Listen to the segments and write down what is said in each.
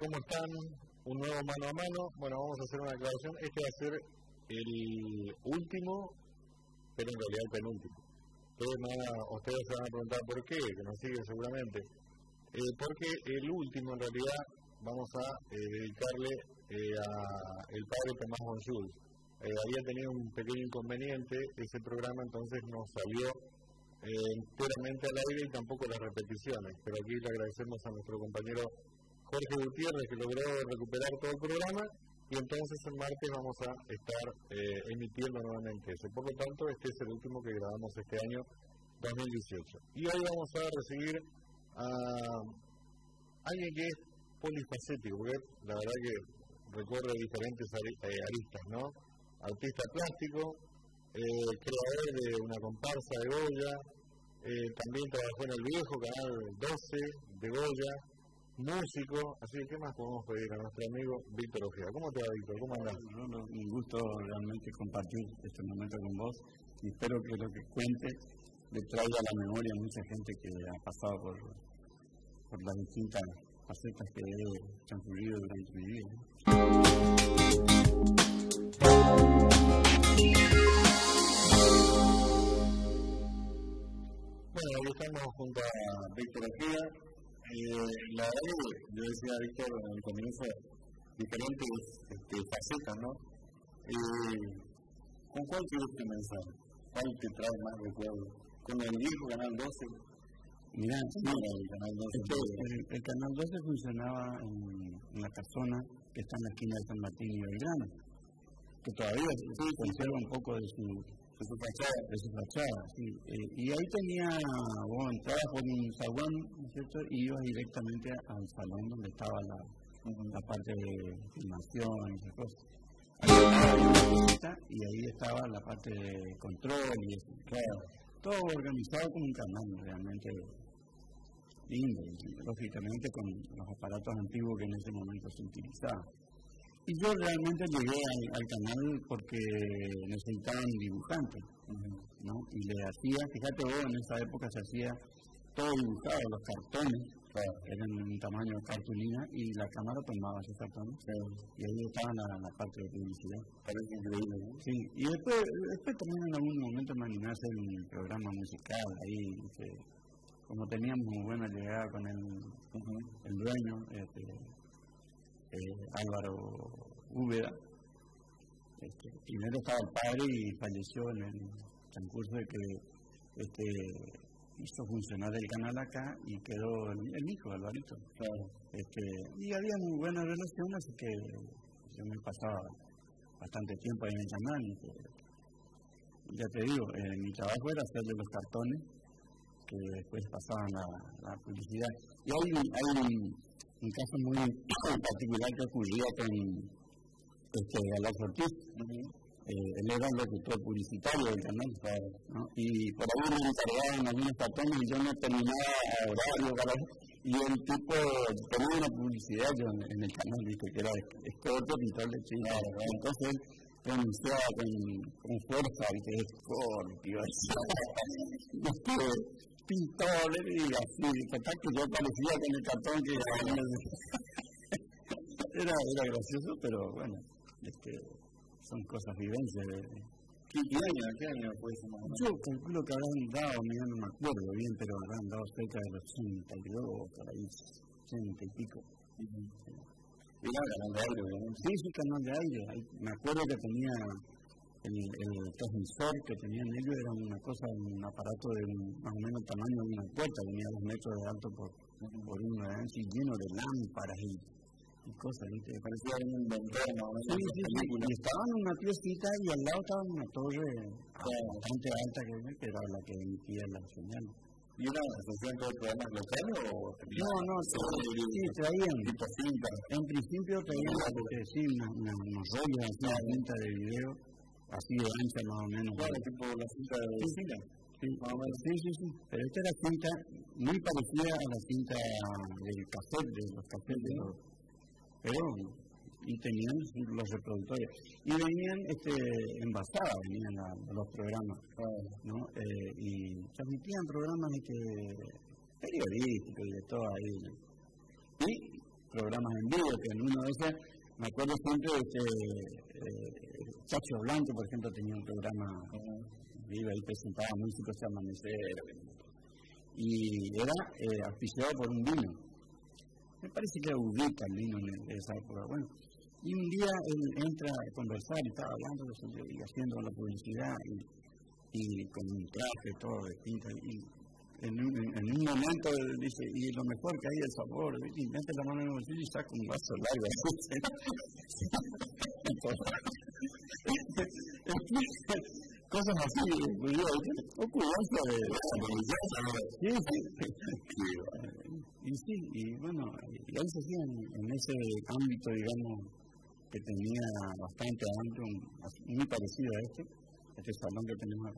¿Cómo están? Un nuevo mano a mano. Bueno, vamos a hacer una aclaración. Este va a ser el último, pero en realidad el penúltimo. ustedes se van a preguntar por qué, que nos siguen seguramente. Eh, porque el último, en realidad, vamos a eh, dedicarle eh, a el padre Tomás Bonjour. había tenido un pequeño inconveniente ese programa, entonces nos salió enteramente al aire y tampoco las repeticiones. Pero aquí le agradecemos a nuestro compañero Jorge Gutiérrez que logró recuperar todo el programa y entonces el martes vamos a estar eh, emitiendo nuevamente eso. Por lo tanto, este es el último que grabamos este año 2018. Y hoy vamos a recibir a alguien que es polifacético, porque la verdad que recorre diferentes eh, aristas, ¿no? Artista plástico, eh, creador de una comparsa de Goya, también trabajó en el viejo canal 12 de Goya, músico, así que ¿qué más podemos pedir a nuestro amigo Víctor Ojeda? ¿Cómo te va, Víctor? ¿Cómo andás? un gusto realmente compartir este momento con vos y espero que lo que cuente le traiga a la memoria a mucha gente que ha pasado por, por las distintas facetas que he transcurrido durante mi vida. Bueno, hoy estamos junto a Víctor Ojeda eh, la verdad yo decía Víctor en el comienzo diferentes este, facetas, ¿no? Eh, ¿Con cuál quieres comenzar? ¿Cuál te trae más recuerdos? ¿Con el viejo Canal 12? Mira, sí, el Canal 12. el, Canal 12 funcionaba en, la casona que está en la esquina de San Martín y Belgrano, que todavía sí, conserva un poco de su su fachada, de su fachada, sí. Eh, y ahí tenía, bueno, entraba por un zaguán, ¿no es cierto? Y iba directamente al salón donde estaba la, parte de filmación y esas cosas. y ahí estaba la parte de control y eso. Todo organizado como un canal realmente lindo, lógicamente con los aparatos antiguos que en ese momento se utilizaban. Y yo realmente llegué al, canal porque necesitaban dibujantes, ¿no? Y le hacía, fíjate vos, en esa época se hacía todo dibujado, los cartones, eran en un tamaño de cartulina y la cámara tomaba esos cartones y ahí estaba la, la, parte de publicidad. Parece increíble, ¿no? Sí, y después, después también en algún momento me animé a hacer un programa musical ahí, como teníamos buena llegada con el, el dueño, este, eh, Álvaro Úbeda. Este, primero estaba el padre y falleció en el transcurso de que este, hizo funcionar el canal acá y quedó el, hijo, Alvarito. Este, y había muy buena relación, así que yo me pasaba bastante tiempo ahí en el canal. Y ya te digo, eh, mi trabajo era hacerle los cartones que después pasaban la, la publicidad. Y hay, hay un caso muy particular que ocurría con este, Alonso Ortiz. eh, él era el locutor publicitario del canal, ¿no? y por ahí me encargaban algunos patrones y yo no terminaba a horario, y el tipo tenía una publicidad yo en, el canal, ¿viste? que era escoto, pintor de china, entonces él pronunciaba con, con fuerza, ¿viste? Escorpio, pintor y así, total que yo parecía con el cartón que era, era gracioso, pero bueno, este, son cosas vivencias. De, ¿Qué, año? ¿Qué año fue eso Yo calculo que habrán dado, mira, no me acuerdo bien, pero habrán dado cerca de los 82, por ahí, 80 y pico. ¿Y era canal de aire, obviamente? Sí, sí, de aire. Me acuerdo que tenía el, el, transmisor que tenían ellos era una cosa, un aparato de más o menos tamaño de una puerta, tenía dos metros de alto por, por uno y lleno de lámparas y, y cosas, ¿viste? Parecía un inventor, ¿no? Sí, sí, sí, y estaba en una piecita y al lado estaba una torre bastante alta que, que era la que emitía la señal. ¿Y una asociación de programas locales o...? No, no, sí, traían. Tipo cinta. En principio traían, sí, unos una, una rollos así, una cinta de video así de ancha más o menos. Claro, tipo la cinta de sí, cine. Sí, sí, sí, sí, pero esta era cinta muy parecida a la cinta del café, de los los... Pero, y tenían los reproductores. Y venían este, envasadas, venían los programas, ¿no? Eh, y transmitían programas este, periodísticos y de todo ahí. Y programas en vivo, que en uno de esos, me acuerdo siempre de que eh, Chacho Blanco, por ejemplo, tenía un programa vivo y presentaba músicos de amanecer, y era eh, auspiciado por un vino. Me parece que era Ubica el vino en esa época. Bueno, y un día él entra a conversar y estaba hablando y haciendo la publicidad y, con un traje todo de pinta. Y en un, en, un momento dice, y lo mejor que hay es el sabor, y mete la mano en el bolsillo y saca un vaso largo. cosas así, ocurrencia de sí, sí. Y sí, y bueno, y ahí se hacían en ese ámbito, digamos, que tenía bastante amplio, muy parecido a este, este salón que tenemos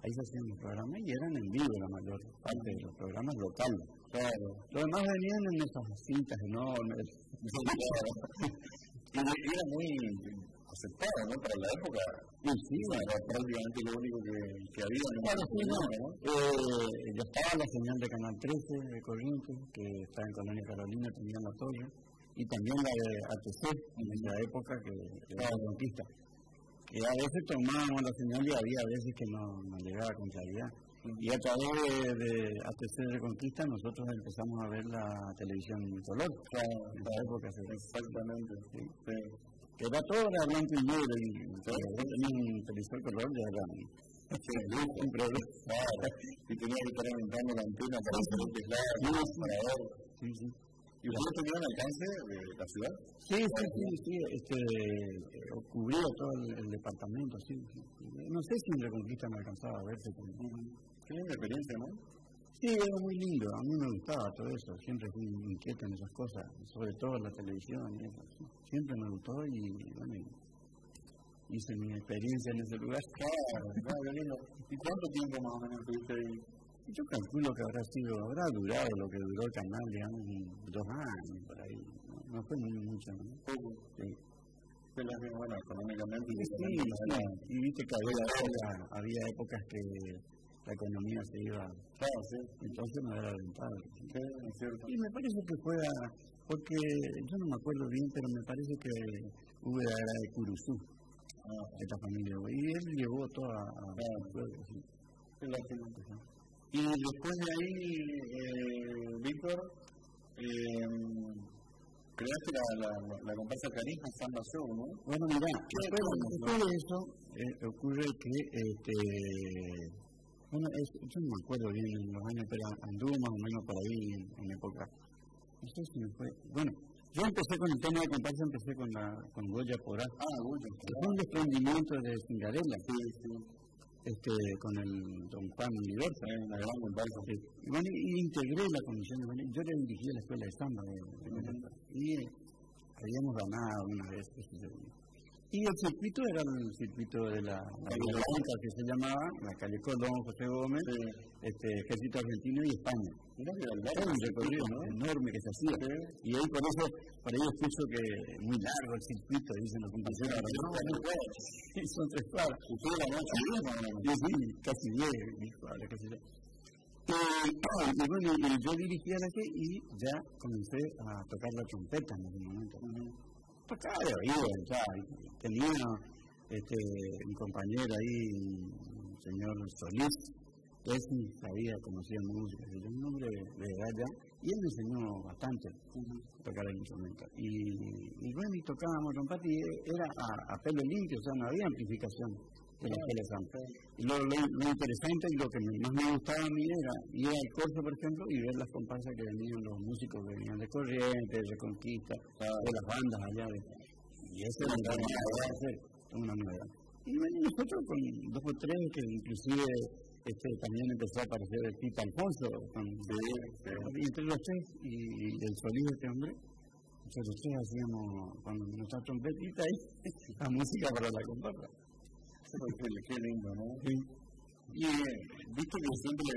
Ahí se hacían los programas y eran en vivo la mayor parte de los programas locales. Claro. Los demás venían en esas cintas enormes. y era muy aceptado, ¿no? Para la época. Sí, sí, era prácticamente lo único que, que había. Claro, sí, no. Eh, ya estaba la señal de Canal 13 de Corrientes, que está en Colonia Carolina, tenía la torre, y también la de ATC, en esa época que, era la conquista. Que a veces tomábamos la señal y había veces que no, no llegaba con claridad. Y a través de, de, ATC de Conquista nosotros empezamos a ver la televisión en color. Claro, en esa época. Exactamente. Sí. Sí que era todo era blanco y negro y entonces tenía un televisor color de era un problema y tenía que estar aumentando la antena para ver sí, sí. ¿Y ustedes tenían alcance de la ciudad? Sí, sí, sí, sí, este, cubría todo el, departamento, sí, No sé si en Reconquista me alcanzaba a verse. Con... Qué linda experiencia, ¿no? Sí, era muy lindo, a mí me gustaba todo eso, siempre fui inquieto en esas cosas, sobre todo en la televisión y eso. Siempre me gustó y bueno, hice mi experiencia en ese lugar. Claro, claro, lindo. ¿Y cuánto tiempo más o menos estuviste ahí? Yo calculo que habrá sido, habrá durado lo que duró el canal, digamos, dos años por ahí. No, fue muy mucho, ¿no? Poco. Sí. Fue la bueno, económicamente. Sí, sí, sí. Y viste que había, había épocas que la economía se iba. Claro, sí. Entonces no era rentable. Y me parece que fue a, porque yo no me acuerdo bien, pero me parece que Uber era de Curuzú, ah. esta familia. Y él llevó toda a, a pueblo. Sí. Y después de ahí, eh, Víctor, eh, creaste la, la, la comparsa Carisma Samba Show, ¿no? Bueno, mira, después, después de eso eh, ocurre que este, bueno, es, yo no me acuerdo bien en los años, pero anduvo más o menos por ahí en, en época. No sé si me fue. Bueno, yo empecé con el tema de comparsa, empecé con la con Goya Porá. Ah, Goya. Fue un desprendimiento de Cingarela. Sí, sí. Este, con el Don Juan Universo. Sí, una gran. Sí. Y, bueno, y integré la comisión de Yo le dirigí la escuela de samba de, de, de, y habíamos ganado una vez. Y el circuito era el circuito de la, la que se llamaba, la calle Colón, José Gómez, este, Ejército Argentino y España. Era un recorrido enorme que se hacía. Y ahí por eso, por ahí escucho que muy largo el circuito, dicen los compañeros. No, son tres cuadras. Usted la noche, sí, sí, casi diez, casi diez. Y, bueno, y yo dirigía la que y ya comencé a tocar la trompeta en ese momento acá de oído, ya. Tenía este, un compañero ahí, un señor Solís, que él sabía, conocía música, era un hombre de edad ya, y él me enseñó bastante a tocar el instrumento. Y, y bueno, y tocábamos trompeta y era a, a pelo limpio, o sea, no había amplificación de la Y lo, lo, interesante y lo que más me gustaba a mí era ir al corso, por ejemplo, y ver las comparsas que venían los músicos que venían de Corrientes, de Conquista, de las bandas allá. De, y eso era una novedad, una novedad. Y nosotros con dos o tres que inclusive este, también empezó a aparecer el Tito Alfonso, con, entre los tres y, el sonido de este hombre, nosotros tres hacíamos con nuestra trompetita y la música para la comparsa. Qué lindo, ¿no? Sí. Y eh, viste que siempre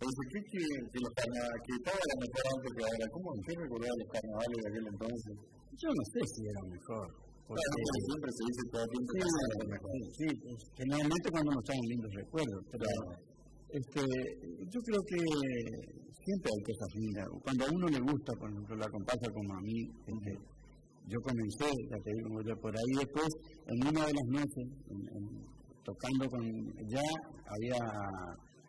pensé que, que, que los que todo era mejor antes que ahora. ¿Cómo qué recordar los carnavales de aquel entonces? Yo no sé si era mejor. Porque claro, siempre se dice todo el tiempo que era mejor. Sí, sí, generalmente cuando nos traen lindos recuerdos, pero, Este, yo creo que siempre hay cosas lindas. Cuando a uno le gusta, por ejemplo, la comparsa como a mí, este, yo comencé, ya te digo, yo por ahí después, en una de las noches, tocando con, ya había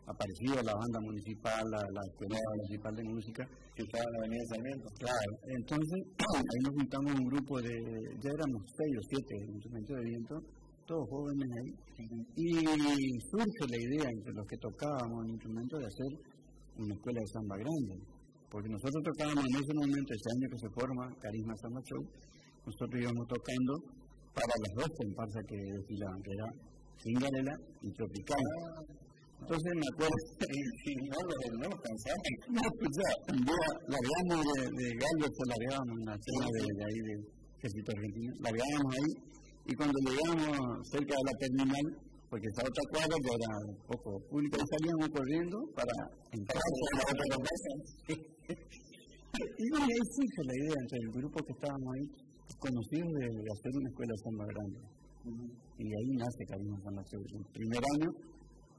aparecido la banda municipal, la, la escuela municipal de música. Que estaba en la Avenida Sarmiento. Claro, entonces ahí nos juntamos un grupo de, ya éramos seis o siete instrumentos de viento, todos jóvenes ahí, y surge la idea entre los que tocábamos el instrumento de hacer una escuela de samba grande, porque nosotros tocábamos en ese momento, ese año que se forma Carisma Samba Show, nosotros íbamos tocando para las dos comparsas que desfilaban, que era Cinderella y Tropicana. Entonces me acuerdo, si no, no nos cansamos. No, pues ya, día largamos de, de Gallo, pues largábamos en la zona de, de ahí de Ejército Argentino, largábamos ahí, y cuando llegamos cerca de la terminal, porque esa otra cuadra ya era un poco pública, y salíamos corriendo para entrar a la otra casa. y bueno, ahí surge la idea entre el grupo que estábamos ahí, conocidos de, hacer una escuela de samba grande. Y ahí nace Cariño San El primer año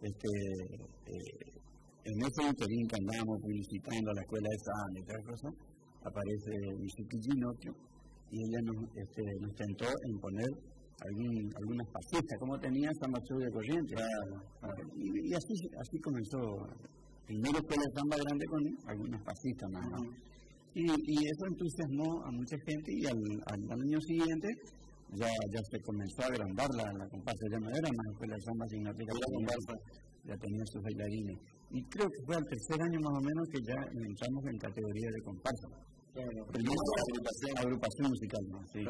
este, eh, en ese interín que andábamos publicitando a la escuela de San y tal cosa, aparece Misuki Ginocchio y ella nos, este, nos tentó en poner algún, algunas pasitas, como tenía Samba Show de corriente. Y, así, así comenzó. Primero fue la samba grande con algunas pasitas más. Y, y, eso entusiasmó a mucha gente y al, al, año siguiente ya, ya se comenzó a agrandar la, la comparsa, ya no era más escuela de samba, sino que ya tenía sus bailarines. Y creo que fue al tercer año más o menos que ya entramos en categoría de comparsa. Claro, Primero agrupación, agrupación musical, ¿no? Sí,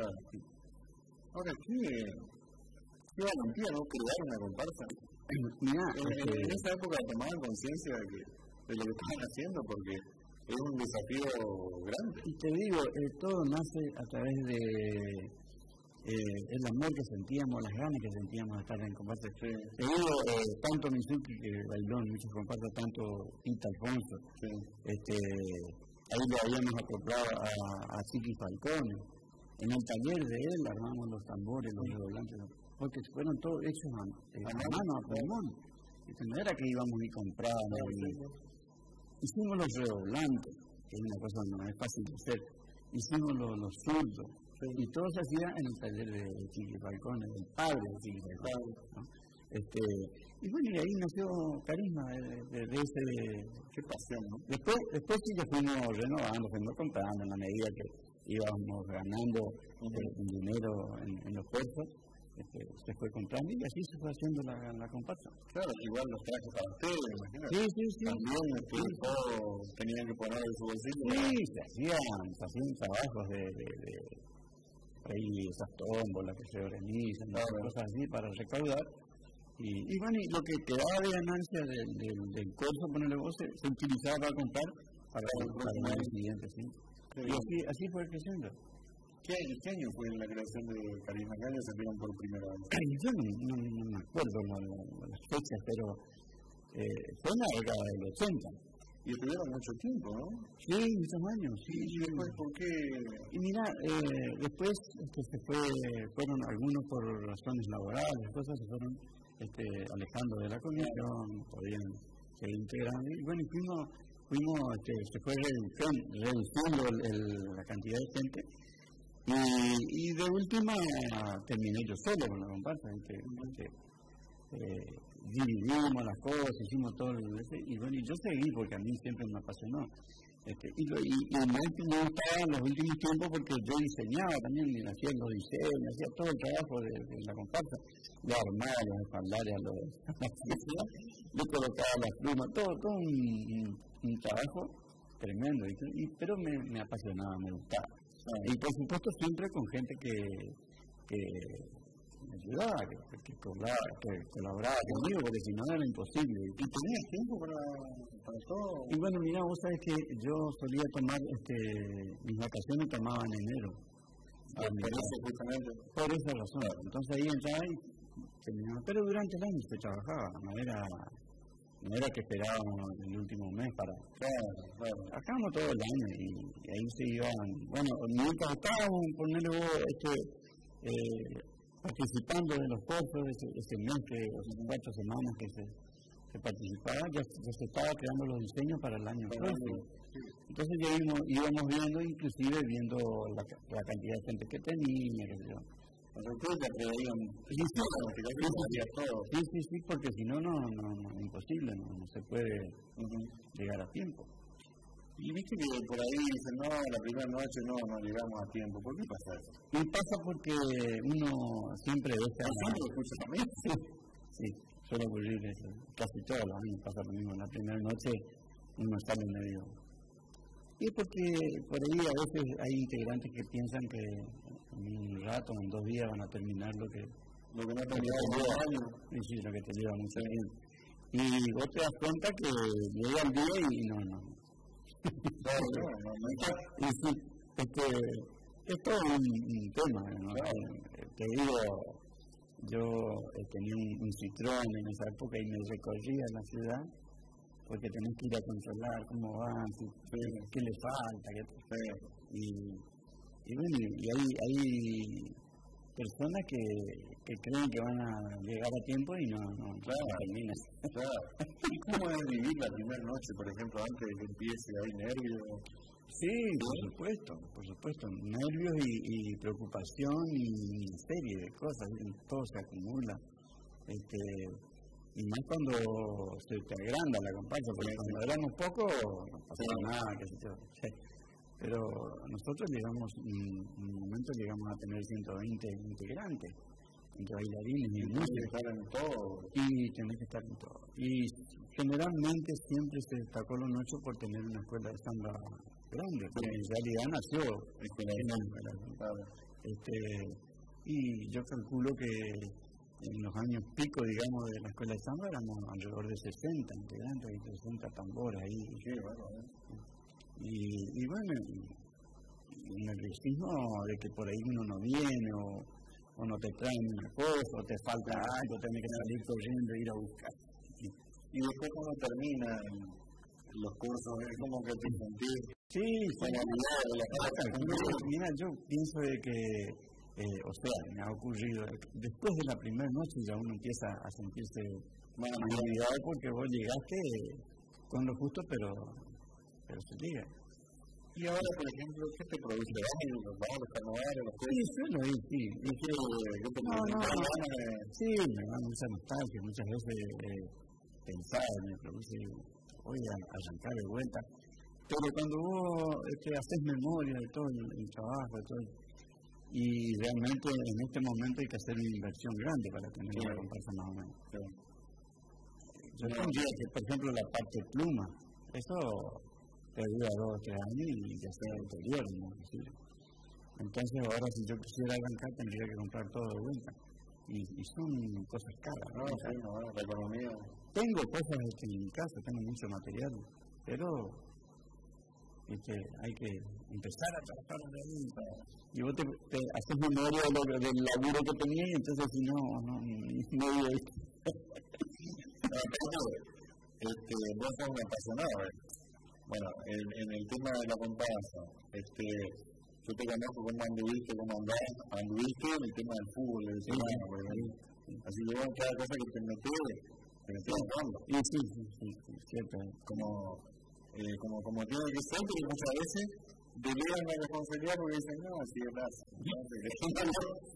Ahora, ¿qué, qué valentía no crear una comparsa? Mira, en, este, en, esa época tomaban conciencia de, que, de lo que estaban haciendo porque es un desafío grande. Y te digo, eh, todo nace a través de eh, el amor que sentíamos, las ganas que sentíamos de estar en comparsa. Te digo, eh, tanto Mizuki que bailó en muchos comparsas, tanto Pita Alfonso, este, ahí le habíamos acoplado a, a Chiqui Falcone. En el taller de él armamos los tambores, los redoblantes, porque fueron todos hechos a, eh, a mano, a pulmón. No era que íbamos y comprábamos. Hicimos los redoblantes, que es una cosa no es fácil de hacer. Hicimos los, los zurdos, y todo se hacía en el taller de Chiqui Falcón, el padre de Chiqui Falcón. ¿no? Este, y bueno, y ahí nació Carisma de, de, ese... Qué pasión, ¿no? Después, después sí ya fuimos renovando, fuimos comprando en la medida que íbamos ganando uh dinero en, en los puertos este, se fue comprando y así se fue haciendo la, la comparsa. Claro, igual los trajes para ustedes, imagínate. Sí, sí, sí. También sí. todos tenían que poner en su bolsillo. Sí, se hacían, se hacían trabajos de, de, de ahí esas tómbolas que se organizan, claro. cosas así para recaudar. Y, y bueno, y lo que quedaba de ganancia del, del, del curso, ponerle vos, se, se utilizaba para comprar para, para el siguiente, ¿sí? Y así, así fue creciendo. ¿Qué año, ¿Qué año fue la creación de Carisma Calle? ¿Se vieron por primera vez? Yo no, no, no me acuerdo no, las fechas, pero eh, fue en la década del 80. Y estuvieron mucho tiempo, ¿no? Sí, muchos años, sí. ¿Y después por qué? Y mira, eh, después este, se fue, fueron algunos por razones laborales, cosas se fueron este, alejando de la comisión, podían seguir integrando. Y bueno, fuimos, fuimos este, se fue reduciendo el, el, la cantidad de gente. Y, y de última terminé yo solo con la comparsa. Que, eh, dividimos las cosas, hicimos todo lo y bueno, y yo seguí porque a mí siempre me apasionó. Este, y, y, y me, me gustaba en los últimos tiempos porque yo diseñaba también, hacía los diseños, hacía todo el trabajo de, de la comparsa, lo armaba, los espaldares, los, le colocaba las plumas, todo, todo un, un, trabajo tremendo, y, pero me, me apasionaba, me gustaba. Y por supuesto siempre con gente que, que me ayudaba, que, que, colaboraba, que colaboraba conmigo, porque si no era imposible. ¿Y tenías tiempo para, para todo? Y bueno, mira, vos sabés que yo solía tomar, este, mis vacaciones tomaba en enero. Ah, por eso, justamente. Por esa razón. Entonces ahí entraba y terminaba. Pero durante el año se trabajaba, no era no era que esperábamos el último mes para. Claro, claro. Trabajamos todo el año y, y, ahí se iban. Bueno, mientras estábamos, ponerle vos, este, eh, participando de los cursos, ese, ese mes, que, o cuatro semanas que se, participaba, ya, se estaba creando los diseños para el año próximo. Entonces ya íbamos, íbamos viendo, inclusive viendo la, la, cantidad de gente que tenía, que yo. Ustedes ya preveían sí, sí. Sí, porque si no, no, no, imposible, no, se puede llegar a tiempo. Y viste que por ahí dicen, no, la primera noche no, no llegamos a tiempo. ¿Por qué pasa eso? Y pasa porque uno siempre deja... ¿Siempre escucha también? Sí, sí, suele ocurrir eso. Casi todos los años pasa lo mismo. La primera noche uno sale medio... Y es porque por ahí a veces hay integrantes que piensan que en un rato, en dos días van a terminar lo que... Lo que no terminado en dos años. Y sí, lo que te lleva mucho tiempo. Y vos te das cuenta que llega el día y no, no, este, esto es un, tema, Te digo, yo eh, tenía un, un, citrón en esa época y me recorría la ciudad porque tenés que ir a controlar cómo van, qué le falta, qué, y, y bueno, y hay, hay personas que, que creen que van a llegar a tiempo y no, no, claro, terminan. Claro. ¿Y cómo es vivir la primera noche, por ejemplo, antes de que empiece? ¿Hay nervios? Sí, por supuesto, por supuesto. Nervios y, y preocupación y serie de cosas, todo se acumula. Este, y más cuando se te agranda la comparsa, porque cuando éramos poco no pasaba nada, qué sé yo. Pero nosotros llegamos, en un momento llegamos a tener 120 integrantes, entre bailarines y músicos. en todo. Y tenés que estar en todo. Y generalmente siempre se destacó los noche por tener una escuela de samba grande, porque en realidad nació en la este, Y yo calculo que en los años pico, digamos, de la escuela de samba éramos alrededor de 60 integrantes y 60 tambores ahí. Sí, bueno, ¿eh? Y, bueno, el nerviosismo de que por ahí uno no viene o, o no te traen una cosa o te falta algo, tienes que salir corriendo e ir a buscar. Y, después cuando terminan los cursos, es como que te sentís sí, Mira, yo pienso de que, eh, o sea, me ha ocurrido, después de la primera noche ya uno empieza a sentirse más olvidado porque vos llegaste con lo justo, pero pero se liga. Y ahora, por ejemplo, ¿qué te produce? ¿Los vamos a los Sí, suelo ir, sí. Y que, no, no, sí, me da mucha nostalgia, muchas veces eh, pensar, me produce, voy a arrancar de vuelta. Pero cuando vos este, haces memoria de todo el, trabajo, de todo y realmente en este momento hay que hacer una inversión grande para tener una comparsa más o menos. Yo tendría que, por ejemplo, la parte pluma, eso dura dos o tres años y ya sea anterior, ¿no? Entonces ahora si yo quisiera arrancar tendría que comprar todo de vuelta. Y, y son cosas caras, ¿no? Sí, no, la economía. Tengo cosas este, en mi casa, tengo mucho material, pero este, hay que empezar a trabajar de ahí. Y vos te, te haces memoria de lo, del laburo que tenías y entonces si no, no, no, no este, vos sos un apasionado, ¿eh? Bueno, en, en, el tema de la comparsa, este, yo te conozco cómo anduviste, cómo andás, anduviste en el tema del fútbol, del tema, así que bueno, cada cosa que te metes, te metes en fondo. Sí, sí, sí, sí, cierto. Como, eh, como, como tiene que ser, porque muchas veces delegan la responsabilidad porque dicen, no, así es más.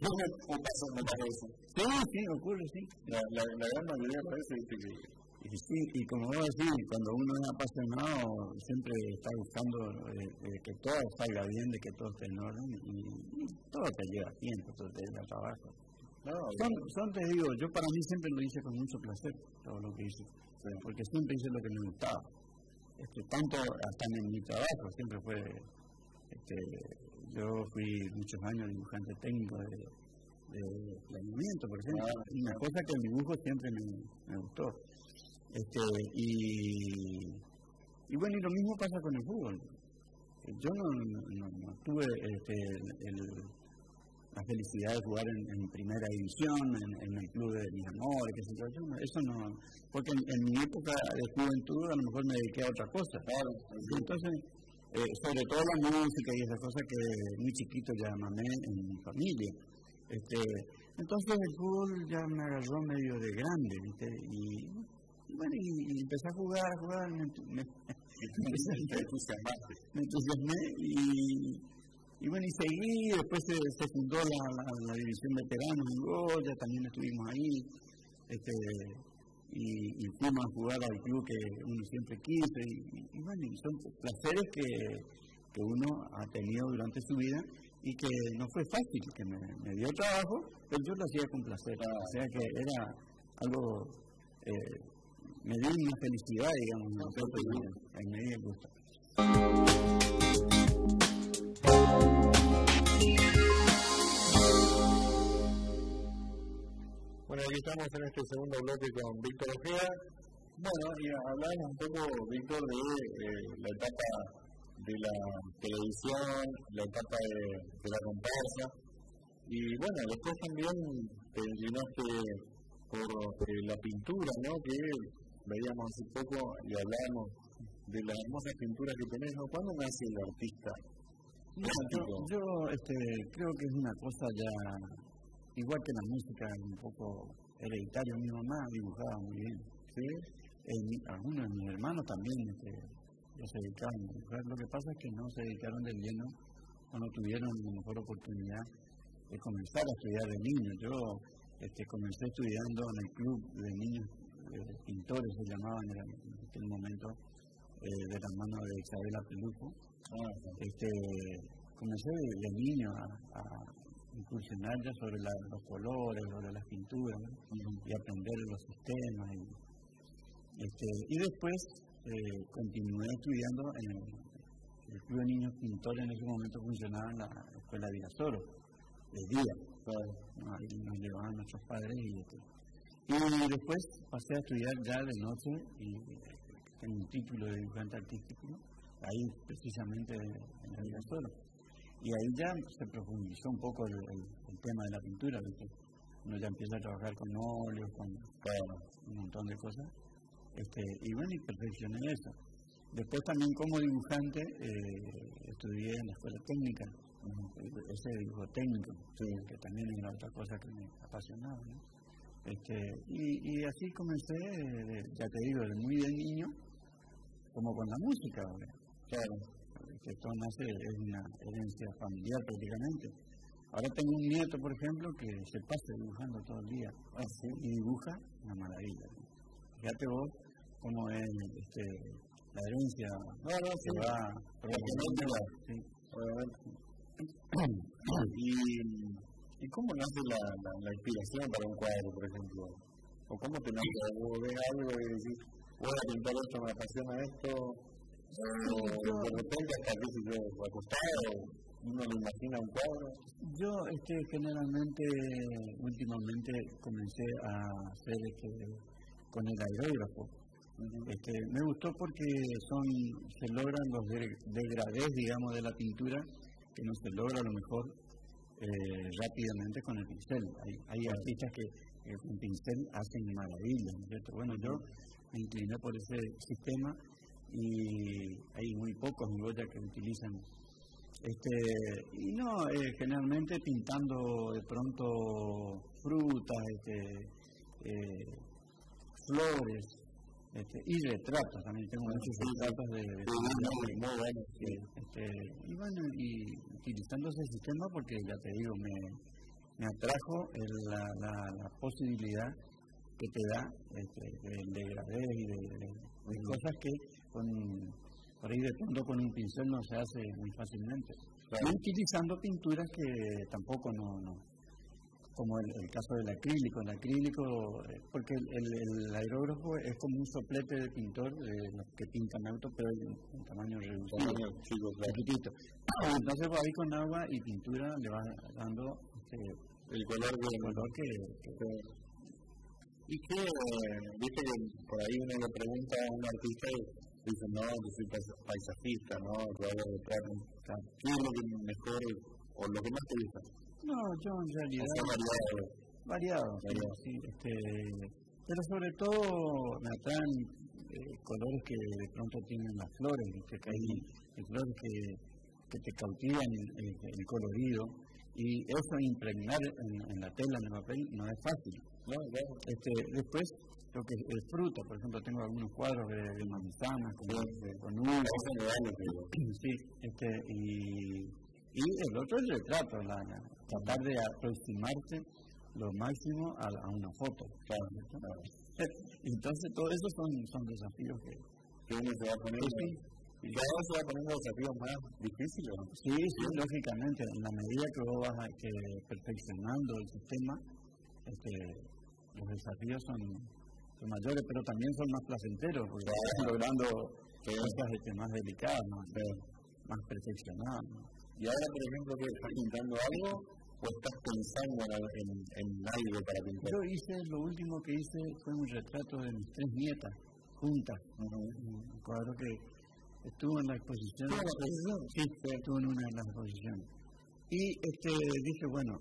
No me pasa, me parece. Sí, sí, ocurre, sí. La, la, la gran mayoría parece que y sí, y como vos decís, cuando uno es apasionado, siempre está buscando eh, que todo salga bien, de que todo esté en orden, y, todo te lleva tiempo, todo te lleva trabajo. son, son, te digo, yo para mí siempre lo hice con mucho placer, todo lo que hice, porque siempre hice lo que me gustaba. Este, tanto hasta en mi trabajo, siempre fue, este, yo fui muchos años dibujante técnico de, de planeamiento, por ejemplo, y una cosa que el dibujo siempre me, me gustó. Este, y, y bueno, y lo mismo pasa con el fútbol. Yo no, no, tuve este, el, la felicidad de jugar en, primera división, en, el club de mis amores, qué sé yo. Eso no, porque en, mi época de juventud a lo mejor me dediqué a otra cosa. Entonces, eh, sobre todo la música y esas cosas que muy chiquito ya mamé en mi familia. Este, entonces el fútbol ya me agarró medio de grande, ¿viste? Y bueno, y, empecé a jugar, a jugar, me, me, entusiasmé y, y bueno, y seguí, después se, fundó la, la, división veteranos en Goya, también estuvimos ahí, este, y, y, fuimos a jugar al club que uno siempre quiso, y, bueno, son placeres que, que uno ha tenido durante su vida y que no fue fácil, que me, me dio trabajo, pero yo lo hacía con placer, o sea que era algo eh, me dio una felicidad, digamos, nosotros en me dio gusto. Bueno, aquí estamos en este segundo bloque con Víctor Ojea. Bueno, y hablamos un poco, Víctor, de eh, la etapa de la televisión, la etapa de, de la comparsa. Y bueno, después también te inclinaste por eh, la pintura, ¿no? Que veíamos hace poco y hablábamos de las hermosas pinturas que tenés, ¿no? ¿Cuándo nace el artista? yo, este, creo que es una cosa ya, igual que la música, un poco hereditario. Mi mamá dibujaba muy bien, ¿sí? algunos de mis hermanos también este, ya se dedicaban a dibujar. Lo que pasa es que no se dedicaron de lleno o no tuvieron la mejor oportunidad de comenzar a estudiar de niño. Yo este, comencé estudiando en el club de niños eh, pintores, se llamaban en, aquel momento, eh, de la mano de Isabela Pelufo. Ah, este, comencé de, niño a, incursionar ya sobre los colores, sobre las pinturas, y aprender los sistemas. Y, este, y después eh, continué estudiando en el, Club de Niños Pintores, en ese momento funcionaba en la Escuela de Virasoro, de día. Ahí nos llevaban nuestros padres y, este, y después pasé a estudiar ya de noche y tengo un título de dibujante artístico, ahí precisamente en el Virasoro. Y ahí ya se profundizó un poco el, tema de la pintura, uno ya empieza a trabajar con óleos, con un montón de cosas. Este, y bueno, y perfeccioné eso. Después también como dibujante eh, estudié en la escuela técnica, ese dibujo técnico, que también era otra cosa que me apasionaba. Este, y, y, así comencé, ya te digo, de muy de niño, como con la música. Claro. Que esto nace, es una herencia familiar prácticamente. Ahora tengo un nieto, por ejemplo, que se pasa dibujando todo el día así, y dibuja una maravilla. Fíjate vos cómo es este, la herencia no, no, sí. que va sí. y, ¿Y cómo nace la, la, inspiración para un cuadro, por ejemplo? ¿O cómo te nace? ¿O ves algo y decís, voy a pintar esto, me apasiona esto? ¿O de repente hasta que yo acostado, uno le imagina un cuadro? Yo este, generalmente, últimamente, comencé a hacer este, con el aerógrafo. Este, me gustó porque son se logran los degradés, digamos, de la pintura que no se logra a lo mejor eh, rápidamente con el pincel. Hay, hay artistas que con pincel hacen maravillas, Bueno, yo me incliné por ese sistema y hay muy pocos en que utilizan este y no eh, generalmente pintando de pronto frutas este, eh, flores este, y retratos, también tengo muchos retratos de, de, este, y bueno, y utilizando ese sistema porque ya te digo, me, me atrajo la, la, la, posibilidad que te da este, de, degradé y de, cosas que con, por ahí de pronto con un pincel no se hace muy fácilmente. Y utilizando pinturas que tampoco no, no, como el, el, caso del acrílico. El acrílico, eh, porque el, el, aerógrafo es como un soplete de pintor, de los que pintan autos, pero en un tamaño reducido, chiquitito. Entonces va ahí con agua y pintura le va dando este, el color, el color que, ¿Y qué? Viste que por ahí uno le pregunta a un artista y dice, no, yo soy paisajista, ¿no? Que hago de ¿Qué es lo que mejor o lo que más te gusta? No, yo en realidad. variado. Variado, sí. Este, pero sobre todo atraen eh, colores que de pronto tienen las flores, que hay flores que, que te cautivan el, colorido. Y eso impregnar en, la tela, en el papel, no es fácil. No, este, después, lo que es fruta, por ejemplo, tengo algunos cuadros de, de manzanas, con, con Sí, este, y, y el otro es el retrato, la, tratar de aproximarse lo máximo a, una foto. Entonces, todo eso son, son desafíos que, que uno se va a poner. Y cada vez se va poniendo desafíos más difíciles. Sí, sí, lógicamente. En la medida que vos vas que perfeccionando el sistema, este, los desafíos son, son, mayores, pero también son más placenteros, porque vas logrando cosas este, más delicadas, más, más perfeccionadas. Y ahora, por ejemplo, que estás pintando algo, o estás pensando en, en, algo para pintar? Yo hice, lo último que hice fue un retrato de mis tres nietas, juntas. Un cuadro que estuvo en la exposición. Sí, estuvo en una de las exposiciones. Y este, dije, bueno,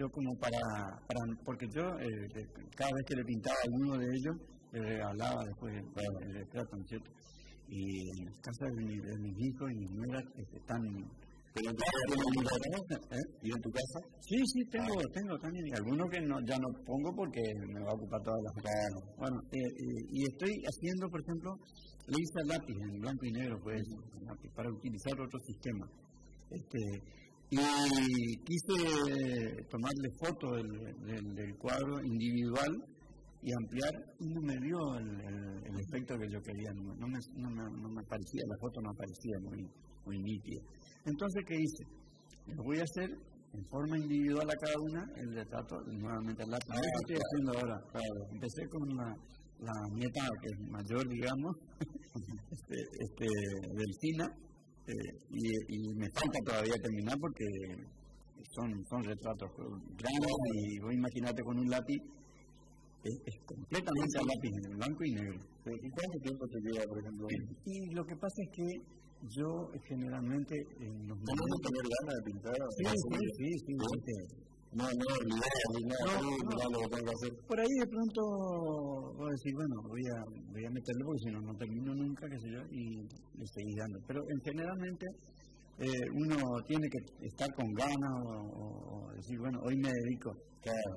yo como para, para porque yo eh, cada vez que le pintaba a uno de ellos, le regalaba después el, retrato, ¿no es cierto? Y en las casas de, mis hijos y mis nueras están ¿Pero ¿Eh? ¿Y en tu casa? Sí, sí, tengo, tengo también. Algunos que no, ya no pongo porque me va a ocupar todas las casas. Bueno, eh, eh, y estoy haciendo, por ejemplo, le hice lápiz en blanco y negro, pues, para utilizar otro sistema. Este, y quise tomarle foto del, del, cuadro individual y ampliar no me dio el, el, efecto que yo quería, no me, no, me, no me parecía, la foto no parecía muy, muy nítida. Entonces, ¿qué hice? Lo voy a hacer en forma individual a cada una el retrato nuevamente al lápiz. Eso estoy haciendo ahora. Empecé con la, la nieta que es mayor, digamos, este, este, Delfina, eh, y, y, me falta todavía terminar porque son, son retratos grandes y vos imaginate con un lápiz es, completamente al lápiz en blanco y negro. ¿Y cuánto tiempo te lleva, por ejemplo? Y lo que pasa es que yo generalmente en los momentos... tener ganas de pintar? Sí, sí, sí, sí. No, no, no, no, lo que tengo que hacer. Por ahí de pronto voy a decir, bueno, voy a, voy a meterlo porque si no, no termino nunca, qué sé yo, y le seguir dando. Pero en generalmente eh, uno tiene que estar con ganas o, decir, bueno, hoy me dedico. Claro,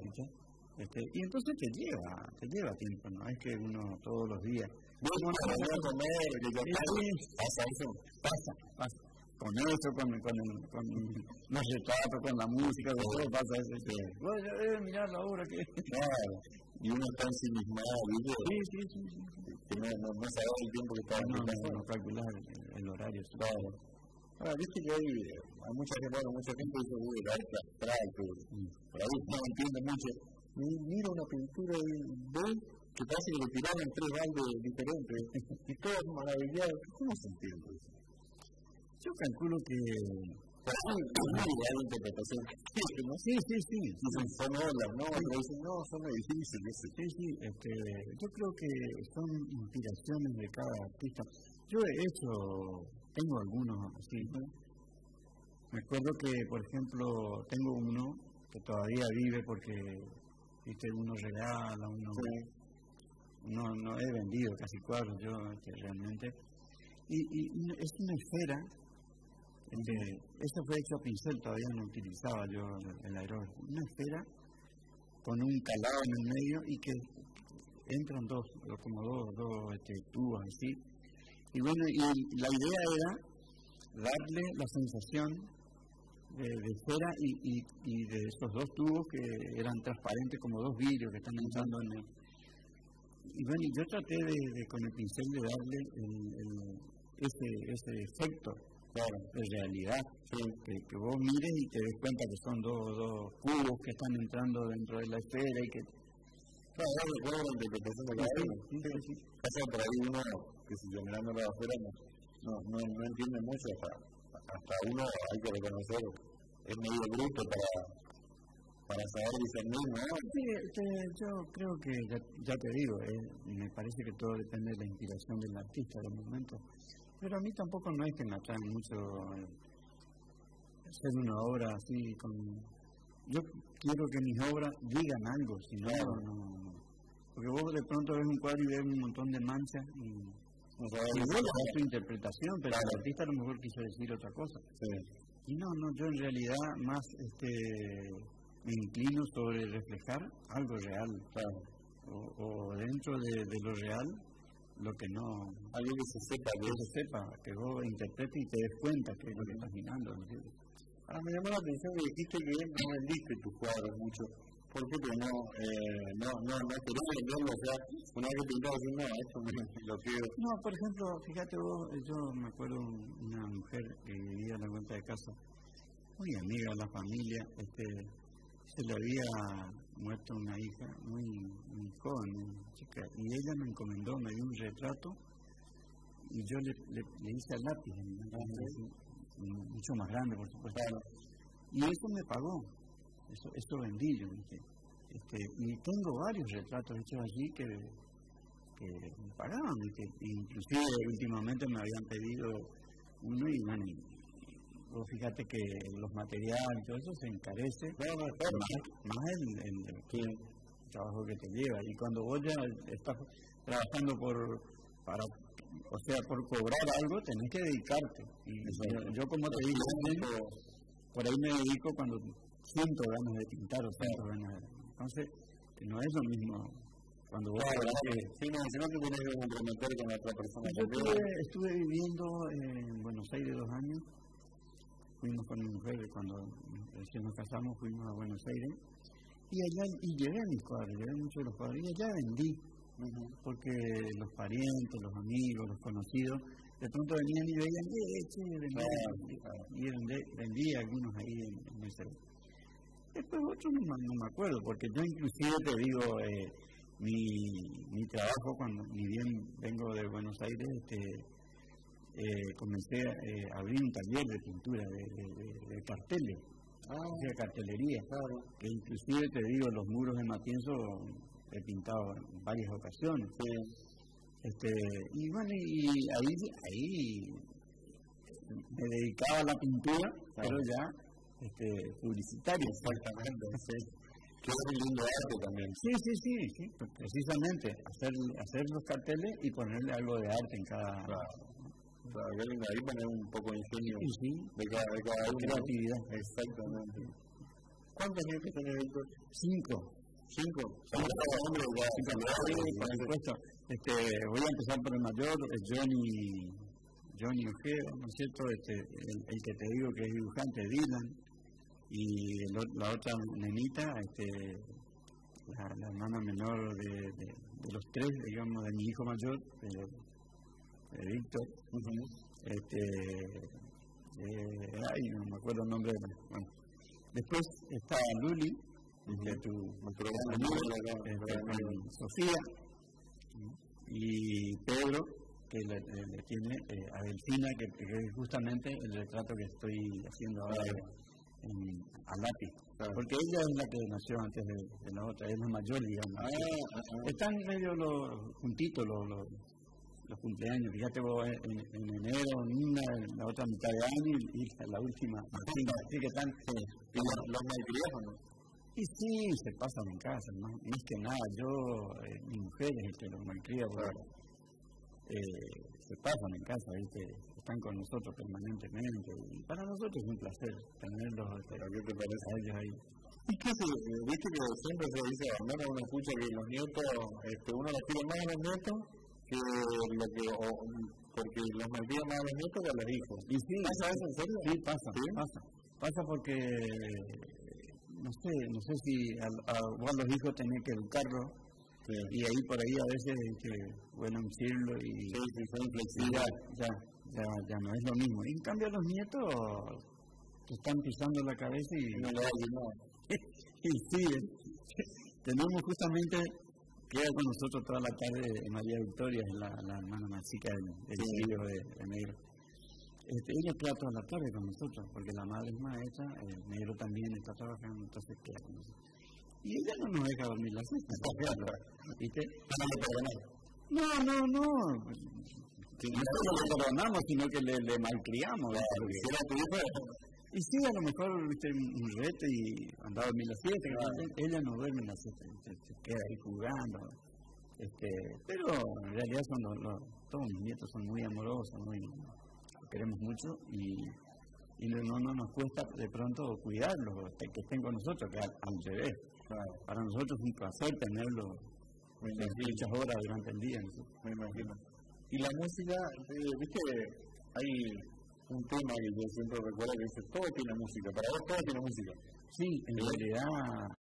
este, y entonces te lleva, te lleva tiempo, ¿no? Es que uno todos los días bueno, a comer, pasa eso, pasa, pasa. Con eso, con, con, con los retratos, con la música, con todo pasa eso. Que, bueno, debe mirar la obra que... Claro, y uno está ensimismado, ¿viste? Sí, sí, sí. sí. No, no, no sabe el tiempo que está no, no, no, calcular el, horario. Claro. Ahora, viste que hay, hay mucha gente, bueno, mucha gente dice, uy, el arte abstracto, por ahí no entiende mucho. Mira una pintura y ve que parece que le tiraron tres baldes diferentes y todos maravillados. ¿Cómo se entiende eso? Yo calculo que hay interpretación. Sí, sí, sí. Dicen son olas, ¿no? Dicen, no, son edificios. Sí, sí. Este, yo creo que son inspiraciones de cada artista. Yo he hecho, tengo algunos así. Me acuerdo que, por ejemplo, tengo uno que todavía vive porque viste, uno regala, uno no, no he vendido casi cuadros yo este, realmente. Y, y, es una esfera, este, esto fue hecho a pincel, todavía no utilizaba yo el, aerógrafo, una esfera con un calado en el medio y que entran dos, como dos, dos este, tubos así. Y bueno, y la idea era darle la sensación de, esfera y, y, y, de esos dos tubos que eran transparentes como dos vidrios que están entrando en el, y bueno, yo traté de, con el pincel de darle ese, ese efecto. De realidad, que, que, vos mires y te des cuenta que son dos, dos cubos que están entrando dentro de la esfera y que... Claro, recuerdo cada uno. Sí, sí, sí. Pasa por ahí uno que si yo mirando la afuera no, no, no, entiende mucho, hasta, hasta uno hay que reconocer, es medio bruto para para saber discernir, ¿no? Sí, este, yo creo que, ya, te digo, eh, me parece que todo depende de la inspiración del artista del momento. Pero a mí tampoco no es que me atrae mucho eh, hacer una obra así con... Yo quiero que mis obras digan algo, si no, no, Porque vos de pronto ves un cuadro y ves un montón de manchas y... O sea, es su interpretación, pero el artista a lo mejor quiso decir otra cosa. Y no, no, yo en realidad más este, me inclino sobre reflejar algo real. O, dentro de, lo real, lo que no. Algo que se sepa. Que se sepa, que vos interpretes y te des cuenta que es lo que estás mirando. Ahora me llamó la atención que dijiste que no vendiste tus cuadros mucho. ¿Por qué? Porque no, eh, no, no, no querés venderlo, o sea, una vez que pintado, no, esto me lo quiero. No, por ejemplo, fíjate vos, yo me acuerdo una mujer que vivía en la cuenta de casa, muy amiga de la familia, este, se le había muerto una hija muy, muy joven, chica, y ella me encomendó, me dio un retrato, y yo le, le, hice al lápiz, mucho más grande, por supuesto. Y eso me pagó eso vendí yo. Este, y tengo varios retratos hechos allí que, que me pagaban, y que inclusive últimamente me habían pedido uno y bueno, fíjate que los materiales y todo eso se encarece más, el, trabajo que te lleva. Y cuando vos ya estás trabajando por para o sea, por cobrar algo tenés que dedicarte. Y yo, como te digo, por ahí me dedico cuando siento ganas de pintar o de... Entonces, no es lo mismo cuando vos claro, que... Sí, no, si no te tienes que comprometer con otra persona. Yo estuve, estuve, viviendo en Buenos Aires dos años. Fuimos con mi mujer, cuando recién nos casamos, fuimos a Buenos Aires. Y allá, y llevé a mis cuadros, llevé muchos de los cuadros. Y allá vendí, porque los parientes, los amigos, los conocidos, de pronto venían y veían, eh, che, vendí, y vendí, vendí algunos ahí en, en ese Después otro no, me acuerdo, porque yo inclusive te digo, eh, mi, mi trabajo, cuando ni bien vengo de Buenos Aires, este, eh, comencé eh, a abrir un taller de pintura, de, carteles, ah. de cartelería, claro. que inclusive te digo, los muros de Matienzo he pintado en varias ocasiones. Este, y bueno, y ahí, ahí me dedicaba a la pintura, pero ya este, publicitario. Exactamente. Que es un lindo arte también. Sí, sí, sí, sí, precisamente. Hacer, hacer los carteles y ponerle algo de arte en cada. Claro. ahí poner un poco de ingenio sí, de cada, de cada uno. Creatividad. Exactamente. ¿Cuántos que tenés, Víctor? Cinco. ¿Cinco? Cinco hombres, ya. Cinco, por supuesto. Este, voy a empezar por el mayor, Johnny Johnny Ojeda, ¿no es cierto? Este, el, el, que te digo que es dibujante, Dylan y la otra nenita, este, la, hermana menor de, los tres, digamos, de mi hijo mayor, de, Víctor. este, eh, ay, no me acuerdo el nombre. De, bueno. Después está Luli, de tu, programa, este, Sofía y Pedro, que le, tiene eh, a Delfina, que, es justamente el retrato que estoy haciendo ahora a lápiz. Porque ella es la que nació antes de, la otra, es la mayor, digamos. Ah, ah, ah. Están medio los, juntitos los, los, cumpleaños. Fíjate vos, en, enero, una, en la otra mitad de año y, la última. Así que están los, los malcriados, Y sí, se pasan en casa, más, que nada. Yo, eh, mi mujer es el que los malcría, eh, se pasan en casa, ¿viste? están con nosotros permanentemente y para nosotros es un placer tenerlos ¿Qué te parece? a ellos ahí. ¿Y qué se, viste que siempre se dice, bueno, uno escucha que los nietos, este, uno los quiere más a los nietos que lo que, o, porque los maldiga más a los nietos que a los hijos. ¿Y sí, pasa eso en serio? Sí, pasa, pasa. Pasa porque, no sé, no sé si a, a, a los hijos tenés que educarlos y ahí por ahí a veces que bueno decirlo y sí, sí, son ya, ya, ya, ya no es lo mismo. Y en cambio los nietos te están pisando la cabeza y no le no. y sí, tenemos justamente queda con nosotros toda la tarde María Victoria, la, la hermana más chica del, del de, de, Negro. Este, ella queda toda la tarde con nosotros, porque la madre es maestra, el negro también está trabajando, entonces queda con nosotros. Y ella no nos deja dormir la siesta, ¿viste? No, no, no. Que no solo le perdonamos, sino que le, le malcriamos. Y sí, a lo mejor viste un reto y andaba a dormir la siesta. Ella no duerme en la siesta, se queda ahí jugando. Este, pero en realidad son todos mis nietos son muy amorosos, muy, queremos mucho y, y no, no nos cuesta de pronto cuidarlos, que estén con nosotros, que al, revés. Para nosotros es un placer tenerlos muchas horas durante el día. Me imagino. Y la música, eh, viste, hay un tema que yo siempre recuerdo que dice, todo tiene música, para vos todo tiene música. Sí, en realidad,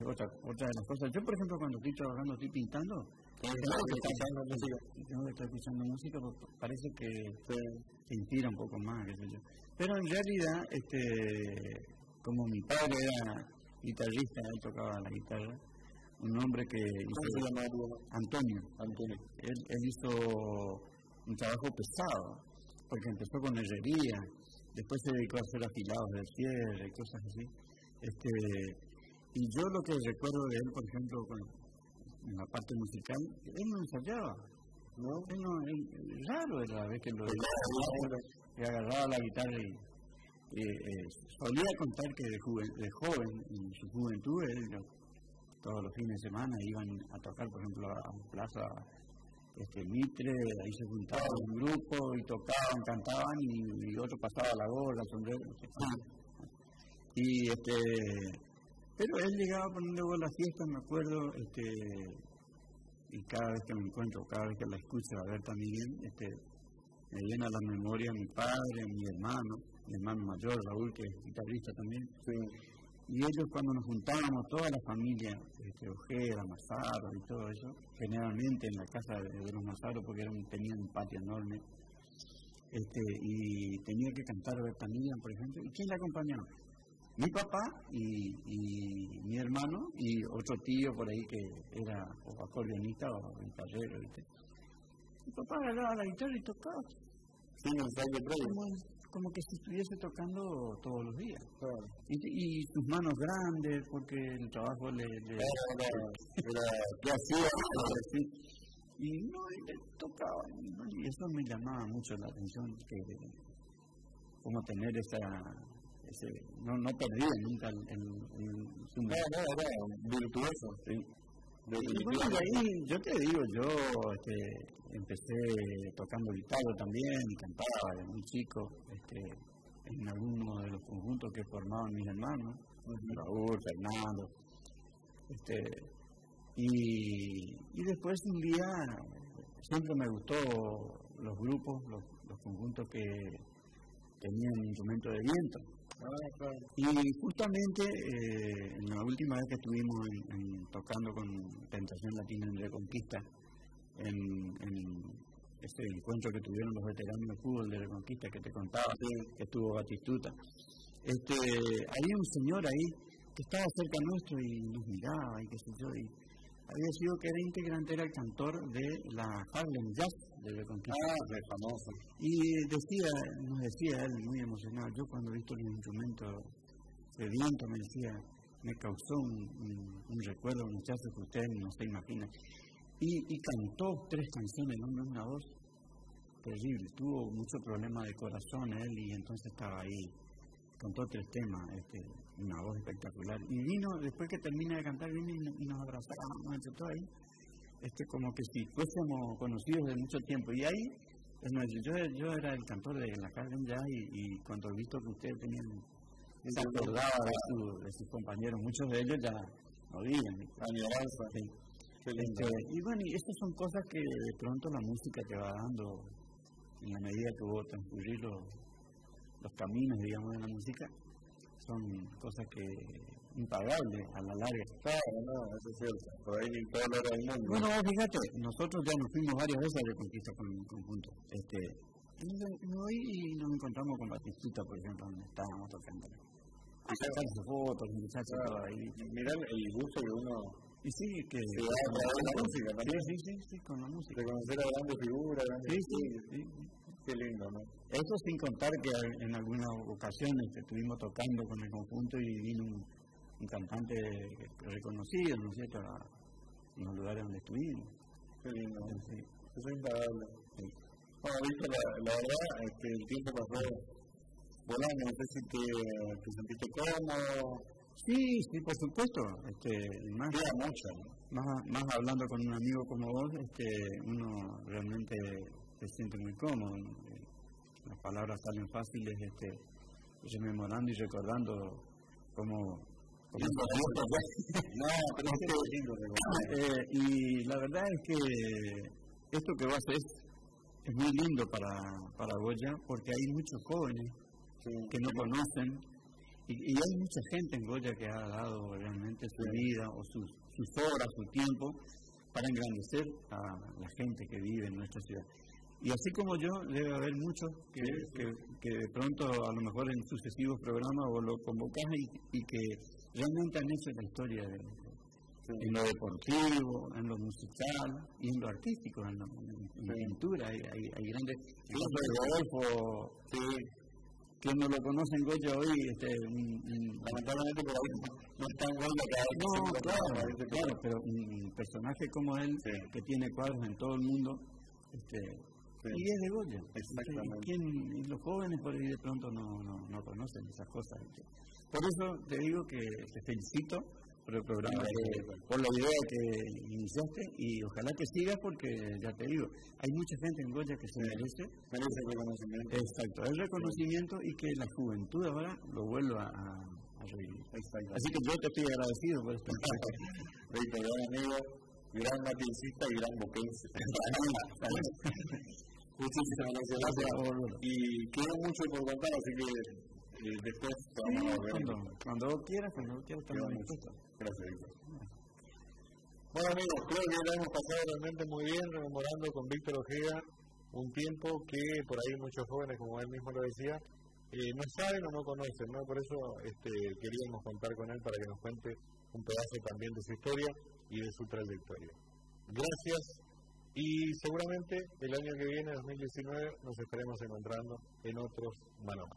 otra, otra de las cosas, yo por ejemplo cuando estoy trabajando, estoy pintando, tengo que escuchando música, tengo que estar escuchando música porque parece que se inspira un poco más, qué sé yo. Pero en realidad, este, como mi padre era guitarrista, él tocaba la guitarra, un hombre que hizo, Antonio. Antonio. Él, él hizo un trabajo pesado, porque empezó con herrería, después se dedicó a hacer afilados de cierre y cosas así. Este, y yo lo que recuerdo de él, por ejemplo, en la parte musical, él no ensayaba. ¿no? Él no, raro era la vez que lo que agarraba la guitarra y eh, solía contar que de, joven, en su juventud, él todos los fines de semana iban a tocar, por ejemplo, a Plaza este, Mitre, ahí se juntaban un grupo y tocaban, cantaban y, otro pasaba la gorra, el sombrero. Y este, pero él llegaba poniendo a la fiesta, me acuerdo, este, y cada vez que me encuentro, cada vez que la escucho a ver también, este, me llena la memoria mi padre, mi hermano, mi hermano mayor, Raúl, que es guitarrista también. Y ellos cuando nos juntábamos, toda la familia, este, Ojeda, Mazaro y todo eso, generalmente en la casa de, los Mazaro, porque tenían un patio enorme, este, y tenía que cantar Bertanilla, por ejemplo. ¿Y quién le acompañaba? Mi papá y, mi hermano y otro tío por ahí que era o acordeonista o guitarrero, ¿viste? Mi papá agarraba la guitarra y tocaba. Ensayo previo como que si estuviese tocando todos los días. Y, sus manos grandes, porque el trabajo le... le. Y no, él tocaba. Y eso me llamaba mucho la atención, que como tener esa... Ese, no, no perdía nunca el, el, no, no, era virtuoso. Sí. Bueno, ahí, yo te digo, yo este, empecé tocando guitarra también y cantaba de muy chico este, en alguno de los conjuntos que formaban mis hermanos, Raúl, Fernando. Este, y, y después un día siempre me gustó los grupos, los, los conjuntos que tenían instrumento de viento. Y justamente eh, en la última vez que estuvimos tocando con Tentación Latina en Reconquista, en, en ese encuentro que tuvieron los veteranos de fútbol de Reconquista que te contaba, que estuvo Batistuta, este, había un señor ahí que estaba cerca nuestro y nos miraba y qué sé yo, y había sido que era integrante, era el cantor de la Harlem Jazz de Reconquista. Ah, famoso. Y decía, nos decía él, muy emocionado, yo cuando he visto los instrumentos de viento, me decía, me causó un, recuerdo, muchachos, que ustedes no se imaginan. Y, y cantó tres canciones, no una voz terrible. Tuvo mucho problema de corazón él y entonces estaba ahí contó tres temas, este, una voz espectacular. Y vino, después que termina de cantar, vino y, nos abrazamos, nos aceptó ahí, este, como que si fuésemos conocidos de mucho tiempo. Y ahí, yo, yo era el cantor de la Carmen ya y, cuando he visto que ustedes tenían, se acordaba de, sus compañeros, muchos de ellos ya no viven. Este, y bueno, y estas son cosas que de pronto la música te va dando en la medida que vos transcurrir los, los caminos, digamos, de la música, son cosas que impagables a la larga. Claro, no, eso es cierto. Por ahí todo lo del mundo. Bueno, fíjate, nosotros ya nos fuimos varias veces a Reconquista con el conjunto. Este, hoy nos encontramos con Batistita, por ejemplo, donde estábamos tocando. A sacarse fotos, muchachos, ahí. Mirá el gusto que uno y sí, que... Se va a la música, ¿no? Sí, sí, sí, con la música. De conocer a grandes figuras. Sí, sí, sí. Qué lindo, ¿no? Eso sin contar que en algunas ocasiones estuvimos tocando con el conjunto y vino un, cantante reconocido, ¿no es cierto?, a, en los lugares donde estuvimos. Qué lindo. Sí. Eso es impagable. Sí. Bueno, visto, la, la verdad, este, el tiempo pasó volando, no sé si te, te sentiste cómodo. Sí, sí, por supuesto. Este, más, mucho. más, más hablando con un amigo como vos, este, uno realmente se siente muy cómodo. Las palabras salen fáciles, este, rememorando y recordando como no, pero eh, y la verdad es que esto que vos haces es muy lindo para, para Goya porque hay muchos jóvenes que no conocen y, hay mucha gente en Goya que ha dado realmente su vida o sus, sus horas, su tiempo para engrandecer a la gente que vive en nuestra ciudad. Y así como yo, debe haber muchos que, que, de pronto, a lo mejor en sucesivos programas, o lo convocas y, y que realmente han hecho la historia de, en lo deportivo, en lo musical y en lo artístico, en, la pintura. Hay, hay, hay grandes. Rodolfo, que no lo conocen Goya hoy, este, lamentablemente por ahí no, está en Goya No, claro, claro, pero un personaje como él, que tiene cuadros en todo el mundo, este, y es de Goya. Exactamente. ¿Quién, los jóvenes por ahí de pronto no, no, no conocen esas cosas. Por eso te digo que te felicito por el programa, por la idea que iniciaste y ojalá que sigas porque ya te digo, hay mucha gente en Goya que se merece. Merece el reconocimiento. Exacto, el reconocimiento y que la juventud ahora lo vuelva a, a revivir. Así que yo te estoy agradecido por esto. Víctor, gran amigo, gran maticista y gran boquense. Muchísimas gracias. Y queda mucho por contar, así que eh, después cuando, cuando quieras, cuando quieras, Gracias, Bueno amigos, creo que lo hemos pasado realmente muy bien rememorando con Víctor Ojeda un tiempo que por ahí muchos jóvenes, como él mismo lo decía, eh, no saben o no conocen, ¿no? Por eso este, queríamos contar con él para que nos cuente un pedazo también de su historia y de su trayectoria. Gracias y seguramente el año que viene, 2019, nos estaremos encontrando en otros Mano